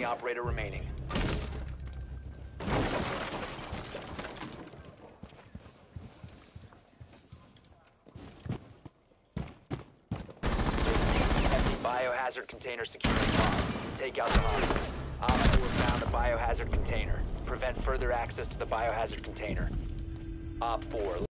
friendly operator remaining. Biohazard container security. Take out the hostage. OpFor found the biohazard container. Prevent further access to the biohazard container. OpFor.